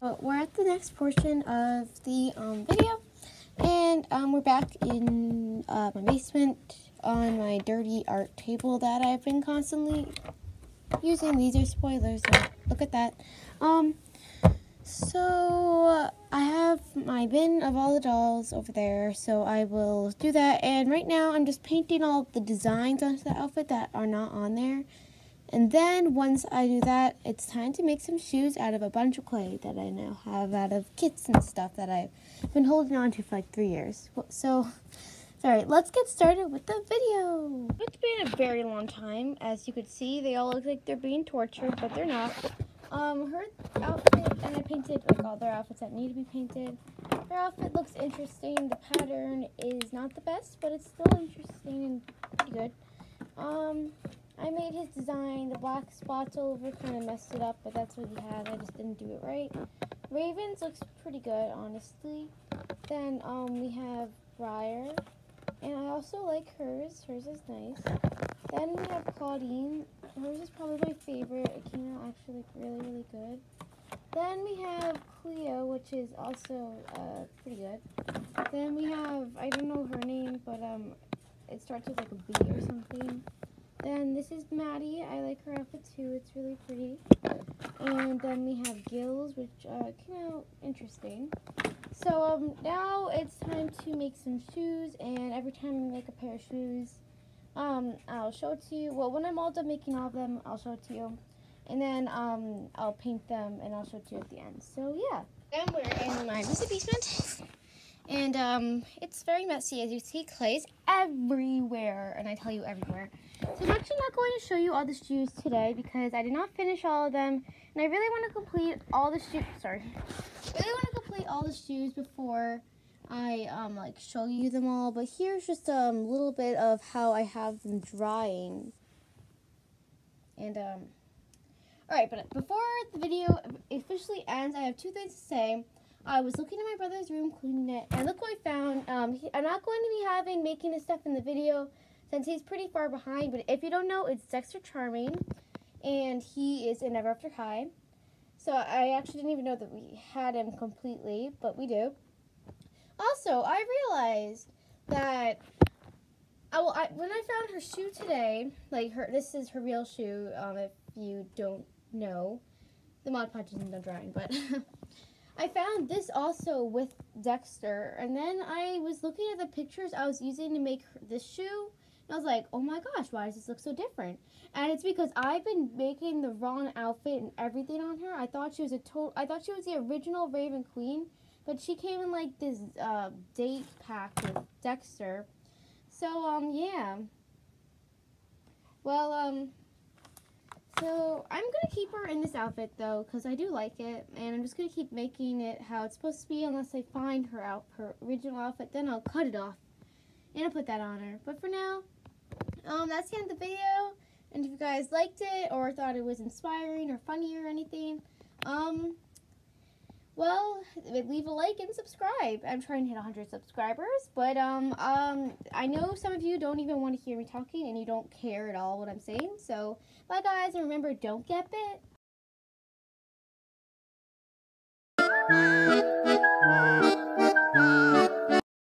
but we're at the next portion of the um, video, and um, we're back in uh, my basement on my dirty art table that I've been constantly using. These are spoilers. So look at that. Um, so I have my bin of all the dolls over there, so I will do that. And right now, I'm just painting all the designs onto the outfit that are not on there. And then once I do that, it's time to make some shoes out of a bunch of clay that I now have out of kits and stuff that I've been holding on to for like three years. So, alright, let's get started with the video. It's been a very long time. As you could see, they all look like they're being tortured, but they're not. Um, her outfit, and I painted like all their outfits that need to be painted. Her outfit looks interesting. The pattern is not the best, but it's still interesting and pretty good. Um, I made his design. The black spots over kind of messed it up, but that's what he had. I just didn't do it right. Ravens looks pretty good, honestly. Then um, we have Briar, and I also like hers. Hers is nice. Then we have Clawdeen. Hers is probably my favorite. It came out actually really, really good. Then we have Cleo, which is also uh, pretty good. Then we have, I don't know her name, but um, it starts with like a B or something. Then this is Maddie. I like her outfit too. It's really pretty. And then we have Gills, which uh, came out interesting. So um, now it's time to make some shoes. And every time I make a pair of shoes, um, I'll show it to you. Well, when I'm all done making all of them, I'll show it to you. And then um, I'll paint them and I'll show it to you at the end. So yeah. Then we're in my music basement. And um, it's very messy. As you see, clay's everywhere. And I tell you everywhere. So I'm actually not going to show you all the shoes today because I did not finish all of them. And I really want to complete all the shoes. Sorry. I really want to complete all the shoes before I um, like show you them all. But here's just a um, little bit of how I have them drying. And um, Alright, but before the video officially ends, I have two things to say. I was looking in my brother's room, cleaning it, and look what I found. Um, he, I'm not going to be having making this stuff in the video since he's pretty far behind. But if you don't know, it's Dexter Charming, and he is in Ever After High. So I actually didn't even know that we had him completely, but we do. Also, I realized that I, well, I, when I found her shoe today, like her, this is her real shoe. Um, if you don't know, the Mod Podge isn't done drying, but I found this also with Dexter, and then I was looking at the pictures I was using to make this shoe, and I was like, oh my gosh, why does this look so different? And it's because I've been making the wrong outfit and everything on her. I thought she was a total, I thought she was the original Raven Queen, but she came in like this uh, date pack with Dexter. So, um, yeah. Well, um, so I'm going to keep her in this outfit though because I do like it and I'm just going to keep making it how it's supposed to be unless I find her out her original outfit then I'll cut it off and I'll put that on her. But for now, um, that's the end of the video and if you guys liked it or thought it was inspiring or funny or anything, um, well, leave a like and subscribe. I'm trying to hit 100 subscribers, but um, um, I know some of you don't even want to hear me talking and you don't care at all what I'm saying. So, bye guys, and remember, don't get bit.